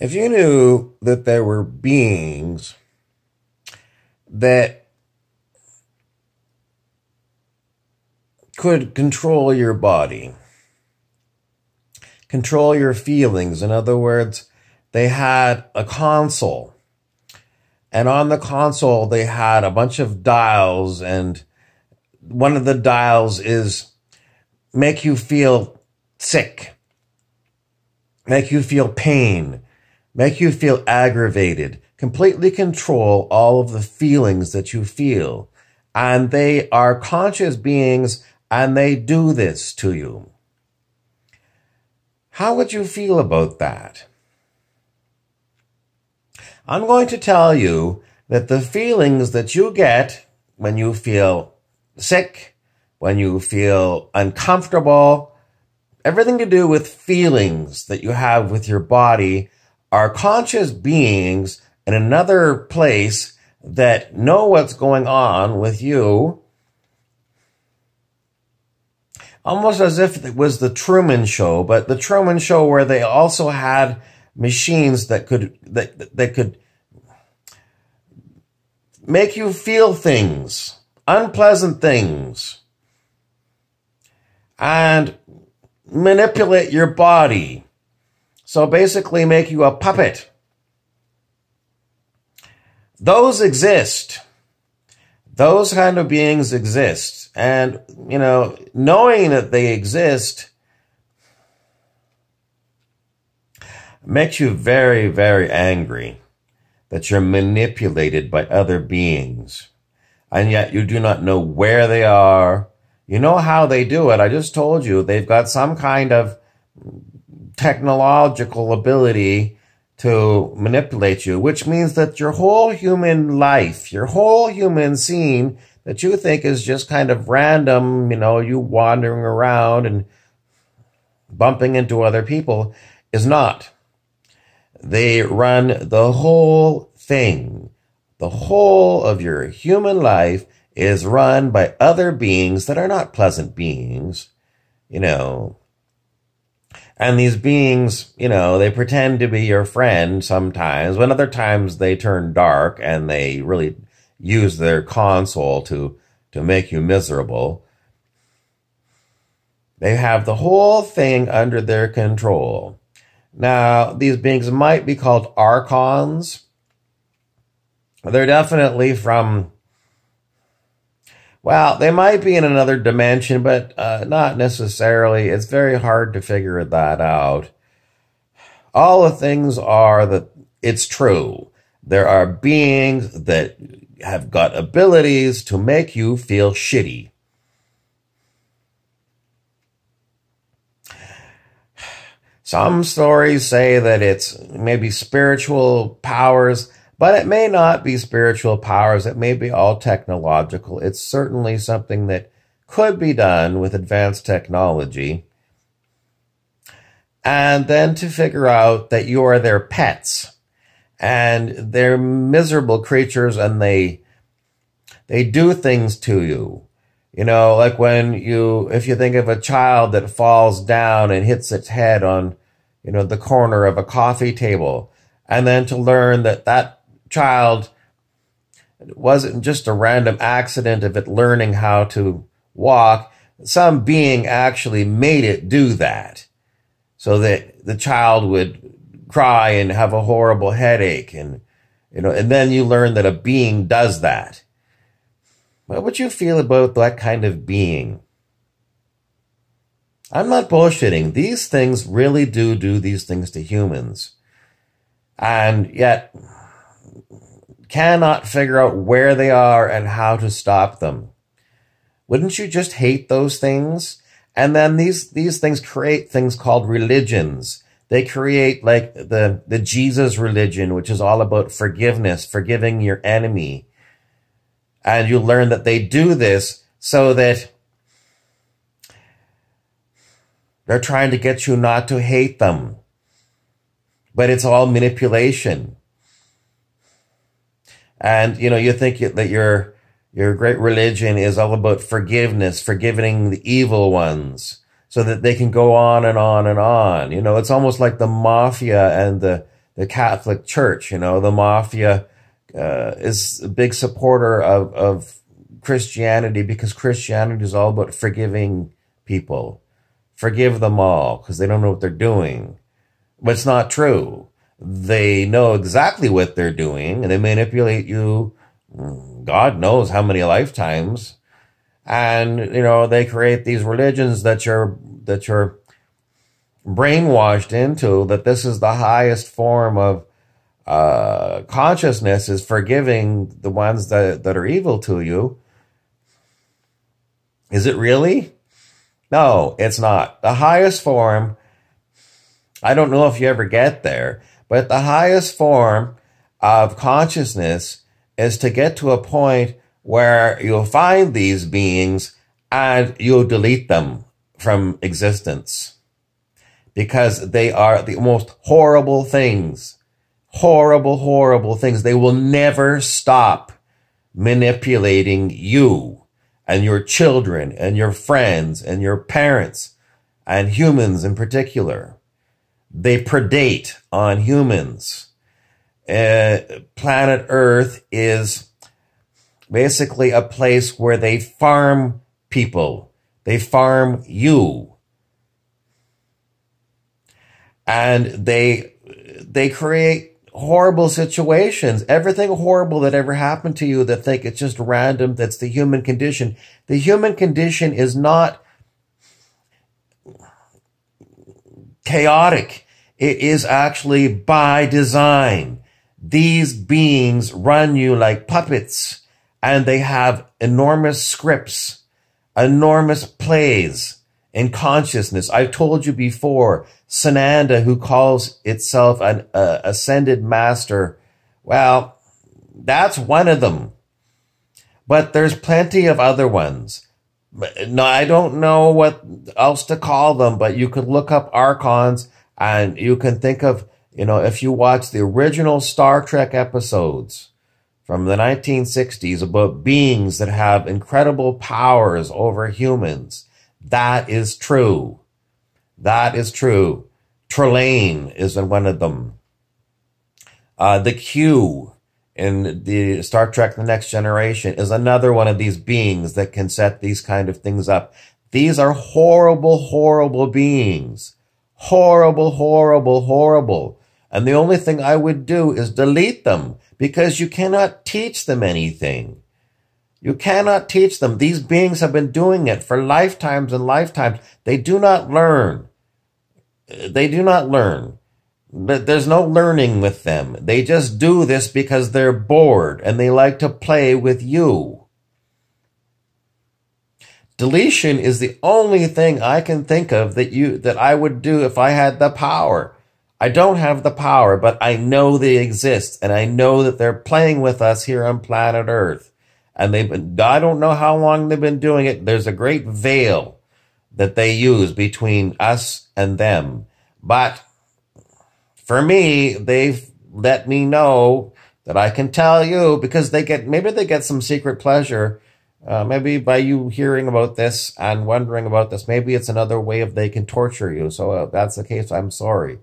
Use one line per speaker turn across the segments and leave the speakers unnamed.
If you knew that there were beings that could control your body, control your feelings, in other words, they had a console. And on the console, they had a bunch of dials, and one of the dials is make you feel sick, make you feel pain, make you feel aggravated, completely control all of the feelings that you feel. And they are conscious beings and they do this to you. How would you feel about that? I'm going to tell you that the feelings that you get when you feel sick, when you feel uncomfortable, everything to do with feelings that you have with your body are conscious beings in another place that know what's going on with you. Almost as if it was the Truman Show, but the Truman Show where they also had machines that could that that could make you feel things, unpleasant things, and manipulate your body so basically make you a puppet. Those exist. Those kind of beings exist. And, you know, knowing that they exist makes you very, very angry that you're manipulated by other beings. And yet you do not know where they are. You know how they do it. I just told you they've got some kind of technological ability to manipulate you, which means that your whole human life, your whole human scene that you think is just kind of random, you know, you wandering around and bumping into other people is not. They run the whole thing. The whole of your human life is run by other beings that are not pleasant beings. You know, and these beings, you know, they pretend to be your friend sometimes, but other times they turn dark and they really use their console to, to make you miserable. They have the whole thing under their control. Now, these beings might be called archons. They're definitely from well, they might be in another dimension, but uh, not necessarily. It's very hard to figure that out. All the things are that it's true. There are beings that have got abilities to make you feel shitty. Some stories say that it's maybe spiritual powers but it may not be spiritual powers. It may be all technological. It's certainly something that could be done with advanced technology. And then to figure out that you are their pets and they're miserable creatures and they, they do things to you. You know, like when you, if you think of a child that falls down and hits its head on, you know, the corner of a coffee table, and then to learn that that child it wasn't just a random accident of it learning how to walk. Some being actually made it do that so that the child would cry and have a horrible headache. And, you know, and then you learn that a being does that. What would you feel about that kind of being? I'm not bullshitting. These things really do do these things to humans. And yet, cannot figure out where they are and how to stop them. Wouldn't you just hate those things? And then these, these things create things called religions. They create like the, the Jesus religion, which is all about forgiveness, forgiving your enemy. And you learn that they do this so that they're trying to get you not to hate them. But it's all manipulation and you know you think that your your great religion is all about forgiveness, forgiving the evil ones, so that they can go on and on and on. You know, it's almost like the mafia and the the Catholic Church. You know, the mafia uh, is a big supporter of, of Christianity because Christianity is all about forgiving people. Forgive them all because they don't know what they're doing. But it's not true. They know exactly what they're doing and they manipulate you. God knows how many lifetimes. And, you know, they create these religions that you're, that you're brainwashed into that this is the highest form of uh, consciousness is forgiving the ones that, that are evil to you. Is it really? No, it's not. The highest form, I don't know if you ever get there, but the highest form of consciousness is to get to a point where you'll find these beings and you'll delete them from existence because they are the most horrible things. Horrible, horrible things. They will never stop manipulating you and your children and your friends and your parents and humans in particular. They predate on humans. Uh, planet Earth is basically a place where they farm people. They farm you. And they, they create horrible situations, everything horrible that ever happened to you that think it's just random, that's the human condition. The human condition is not chaotic. It is actually by design. These beings run you like puppets and they have enormous scripts, enormous plays in consciousness. I've told you before, Sananda, who calls itself an uh, ascended master, well, that's one of them. But there's plenty of other ones. No, I don't know what else to call them, but you could look up archons and you can think of, you know, if you watch the original Star Trek episodes, from the 1960s about beings that have incredible powers over humans. That is true. That is true. Trelane is one of them. Uh, the Q in the Star Trek The Next Generation is another one of these beings that can set these kind of things up. These are horrible, horrible beings. Horrible, horrible, horrible. And the only thing I would do is delete them because you cannot teach them anything. You cannot teach them. These beings have been doing it for lifetimes and lifetimes. They do not learn. They do not learn. But there's no learning with them. They just do this because they're bored and they like to play with you. Deletion is the only thing I can think of that you that I would do if I had the power. I don't have the power, but I know they exist and I know that they're playing with us here on planet Earth. And they've been, I don't know how long they've been doing it. There's a great veil that they use between us and them. But for me, they've let me know that I can tell you because they get, maybe they get some secret pleasure. Uh, maybe by you hearing about this and wondering about this, maybe it's another way of they can torture you. So uh, that's the case. I'm sorry.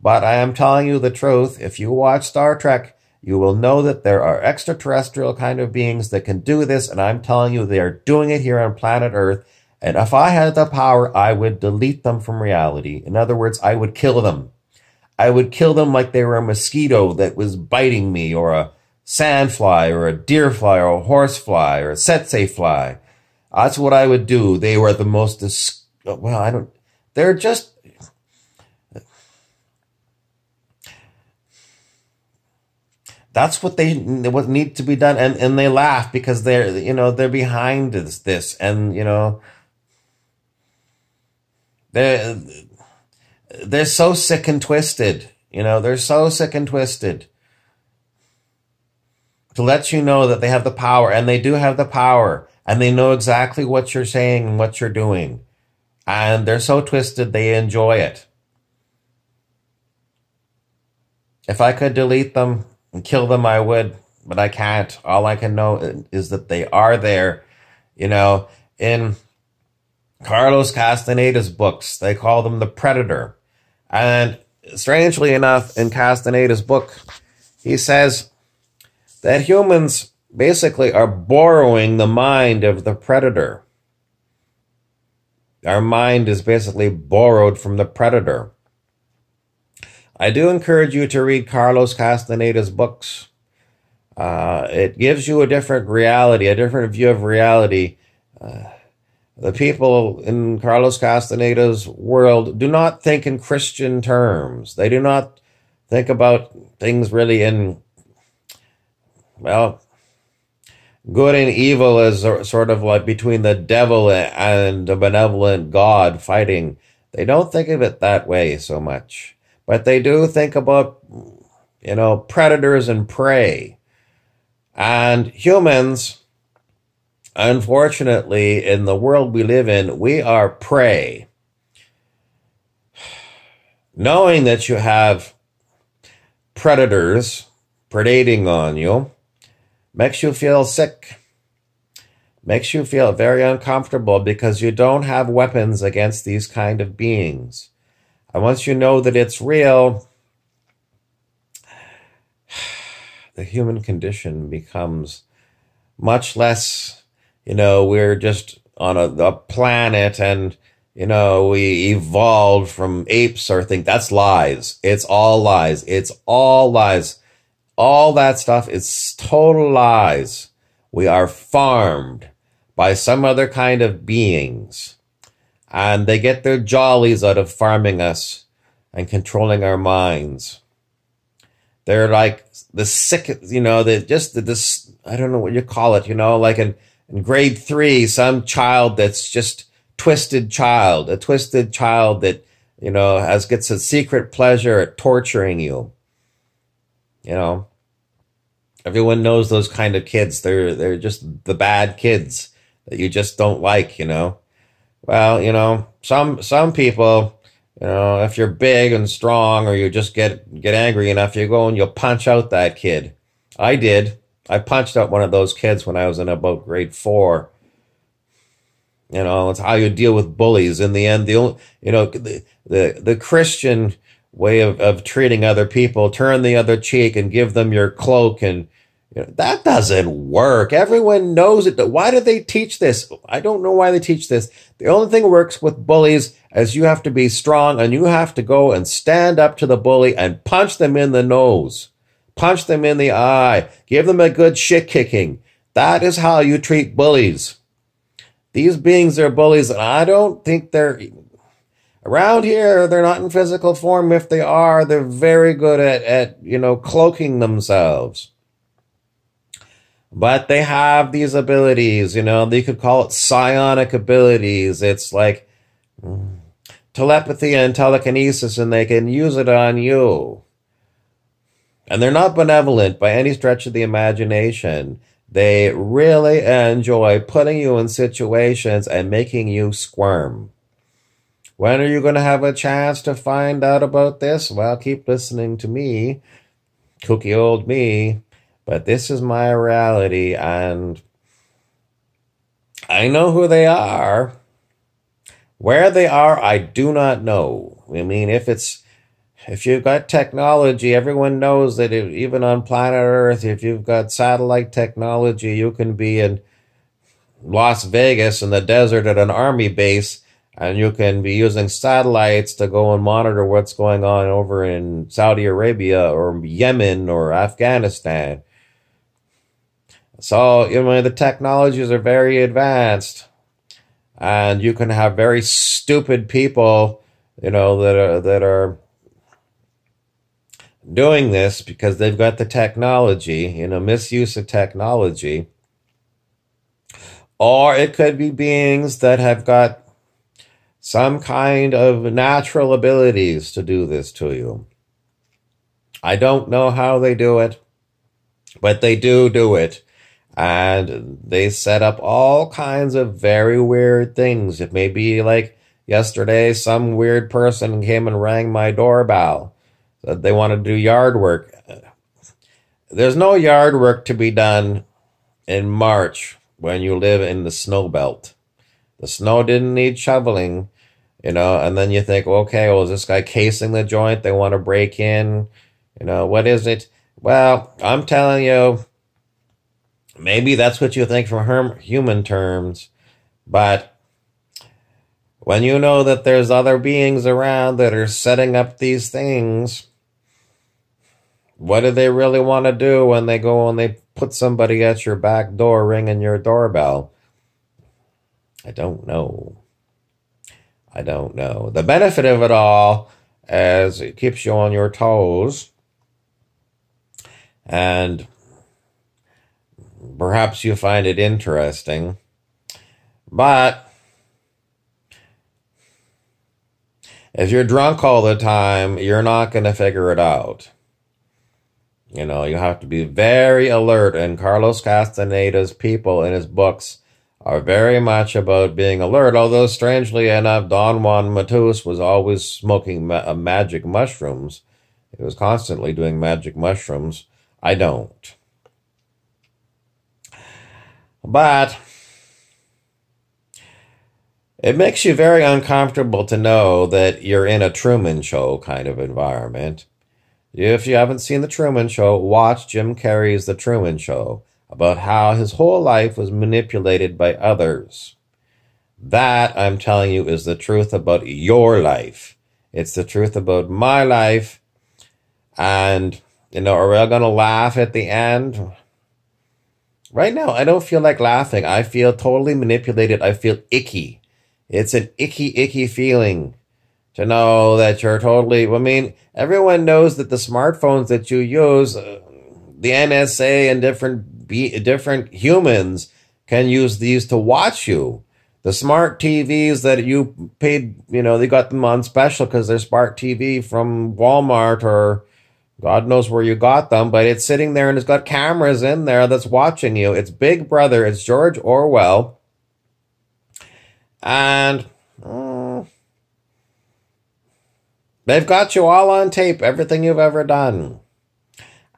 But I am telling you the truth. If you watch Star Trek, you will know that there are extraterrestrial kind of beings that can do this. And I'm telling you, they are doing it here on planet Earth. And if I had the power, I would delete them from reality. In other words, I would kill them. I would kill them like they were a mosquito that was biting me or a sandfly or a deer fly or a horsefly or a tsetse fly. That's what I would do. They were the most, well, I don't, they're just That's what they what need to be done, and and they laugh because they're you know they're behind this this, and you know they're they're so sick and twisted. You know they're so sick and twisted to let you know that they have the power, and they do have the power, and they know exactly what you're saying and what you're doing, and they're so twisted they enjoy it. If I could delete them, and kill them, I would, but I can't. All I can know is that they are there. You know, in Carlos Castaneda's books, they call them the predator. And strangely enough, in Castaneda's book, he says that humans basically are borrowing the mind of the predator. Our mind is basically borrowed from the predator. I do encourage you to read Carlos Castaneda's books. Uh, it gives you a different reality, a different view of reality. Uh, the people in Carlos Castaneda's world do not think in Christian terms. They do not think about things really in, well, good and evil is sort of like between the devil and a benevolent God fighting. They don't think of it that way so much, but they do think about, you know, predators and prey. And humans, unfortunately, in the world we live in, we are prey. Knowing that you have predators predating on you, makes you feel sick, makes you feel very uncomfortable because you don't have weapons against these kind of beings. And once you know that it's real, the human condition becomes much less, you know, we're just on a, a planet and, you know, we evolved from apes or think that's lies. It's all lies. It's all lies. All that stuff is total lies. We are farmed by some other kind of beings. And they get their jollies out of farming us and controlling our minds. They're like the sick, you know, they just the, this, I don't know what you call it, you know, like in, in grade three, some child that's just twisted child, a twisted child that, you know, has gets a secret pleasure at torturing you. You know, everyone knows those kind of kids. They're they're just the bad kids that you just don't like. You know. Well, you know, some some people, you know, if you're big and strong, or you just get get angry enough, you go and you'll punch out that kid. I did. I punched out one of those kids when I was in about grade four. You know, it's how you deal with bullies. In the end, the only, you know, the the, the Christian way of, of treating other people, turn the other cheek and give them your cloak and you know, that doesn't work. Everyone knows it. Why do they teach this? I don't know why they teach this. The only thing that works with bullies is you have to be strong and you have to go and stand up to the bully and punch them in the nose, punch them in the eye, give them a good shit kicking. That is how you treat bullies. These beings are bullies, and I don't think they're Around here, they're not in physical form. If they are, they're very good at, at you know, cloaking themselves. But they have these abilities, you know, they could call it psionic abilities. It's like mm, telepathy and telekinesis, and they can use it on you. And they're not benevolent by any stretch of the imagination. They really enjoy putting you in situations and making you squirm. When are you going to have a chance to find out about this? Well, keep listening to me, kooky old me. But this is my reality, and I know who they are. Where they are, I do not know. I mean, if it's if you've got technology, everyone knows that even on planet Earth, if you've got satellite technology, you can be in Las Vegas in the desert at an army base and you can be using satellites to go and monitor what's going on over in Saudi Arabia or Yemen or Afghanistan. So, you know, the technologies are very advanced and you can have very stupid people, you know, that are, that are doing this because they've got the technology, you know, misuse of technology. Or it could be beings that have got some kind of natural abilities to do this to you. I don't know how they do it, but they do do it. And they set up all kinds of very weird things. It may be like yesterday, some weird person came and rang my doorbell. Said they want to do yard work. There's no yard work to be done in March when you live in the snow belt. The snow didn't need shoveling you know, and then you think, okay, well, is this guy casing the joint? They want to break in, you know, what is it? Well, I'm telling you, maybe that's what you think from human terms, but when you know that there's other beings around that are setting up these things, what do they really want to do when they go and they put somebody at your back door ringing your doorbell? I don't know. I don't know. The benefit of it all is it keeps you on your toes. And perhaps you find it interesting. But if you're drunk all the time, you're not going to figure it out. You know, you have to be very alert. And Carlos Castaneda's people in his books are very much about being alert. Although, strangely enough, Don Juan Matus was always smoking ma- uh, magic mushrooms. He was constantly doing magic mushrooms. I don't. But it makes you very uncomfortable to know that you're in a Truman Show kind of environment. If you haven't seen The Truman Show, watch Jim Carrey's The Truman Show about how his whole life was manipulated by others. That, I'm telling you, is the truth about your life. It's the truth about my life. And, you know, are we all going to laugh at the end? Right now, I don't feel like laughing. I feel totally manipulated. I feel icky. It's an icky, icky feeling to know that you're totally. I mean, everyone knows that the smartphones that you use, uh, the NSA and different different humans can use these to watch you. The smart TVs that you paid, you know, they got them on special because they're smart TV from Walmart or God knows where you got them, but it's sitting there and it's got cameras in there that's watching you. It's Big Brother. It's George Orwell and uh, they've got you all on tape, everything you've ever done.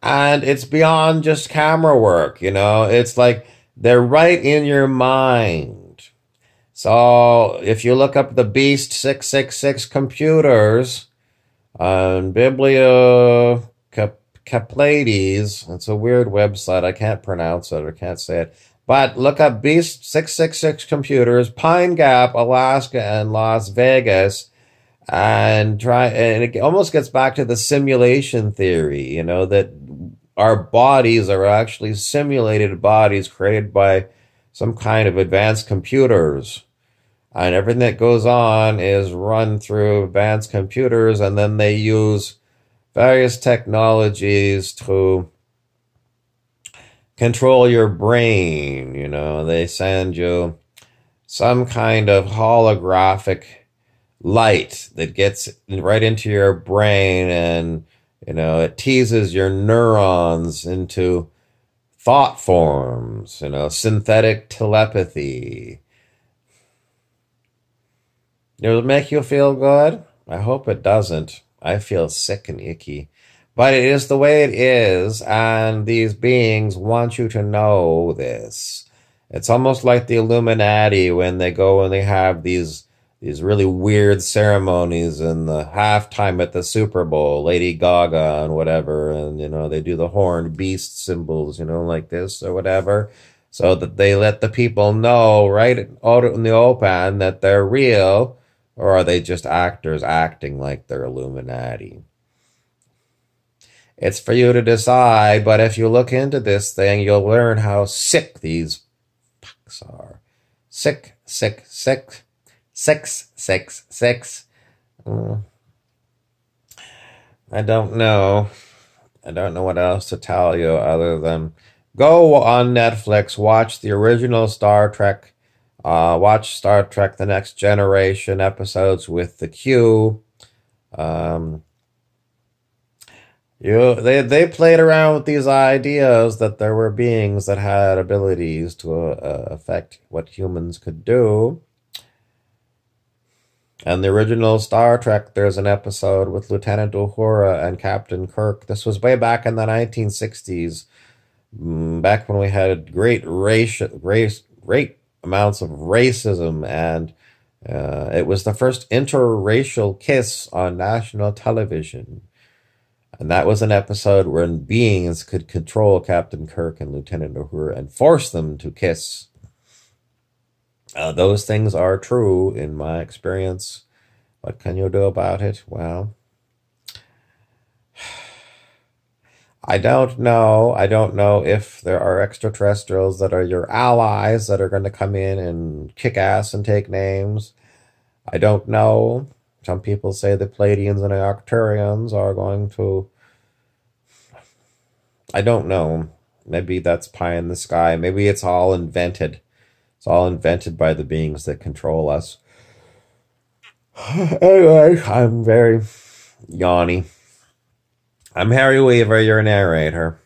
And it's beyond just camera work, you know, it's like they're right in your mind. So if you look up the Beast 666 computers on Biblia Caplades, it's a weird website. I can't pronounce it or can't say it. But look up Beast 666 computers, Pine Gap, Alaska, and Las Vegas, and try. And it almost gets back to the simulation theory, you know, that our bodies are actually simulated bodies created by some kind of advanced computers. And everything that goes on is run through advanced computers, and then they use various technologies to control your brain. You know, they send you some kind of holographic light that gets right into your brain and, you know, it teases your neurons into thought forms, you know, synthetic telepathy. it'll make you feel good? I hope it doesn't. I feel sick and icky. But it is the way it is, and these beings want you to know this. It's almost like the Illuminati when they go and they have these these really weird ceremonies in the halftime at the Super Bowl, Lady Gaga and whatever, and you know, they do the horned beast symbols, you know, like this or whatever, so that they let the people know right out in the open that they're real, or are they just actors acting like they're Illuminati? It's for you to decide, but if you look into this thing, you'll learn how sick these fucks are. Sick, sick, sick, six, six, six. Mm. I don't know. I don't know what else to tell you other than go on Netflix, watch the original Star Trek, uh, watch Star Trek The Next Generation episodes with the Q. Um, you they they played around with these ideas that there were beings that had abilities to uh, affect what humans could do. And the original Star Trek, there's an episode with Lieutenant Uhura and Captain Kirk. This was way back in the 1960s, mm, back when we had great race, race, great amounts of racism and Uh, it was the first interracial kiss on national television. And that was an episode when beings could control Captain Kirk and Lieutenant Uhura and force them to kiss. Uh, those things are true in my experience. What can you do about it? Well, I don't know. I don't know if there are extraterrestrials that are your allies that are going to come in and kick ass and take names. I don't know. Some people say the Pleiadians and the Arcturians are going to. I don't know. Maybe that's pie in the sky. Maybe it's all invented. It's all invented by the beings that control us. anyway, I'm very yawny. I'm Harry Weaver, your narrator.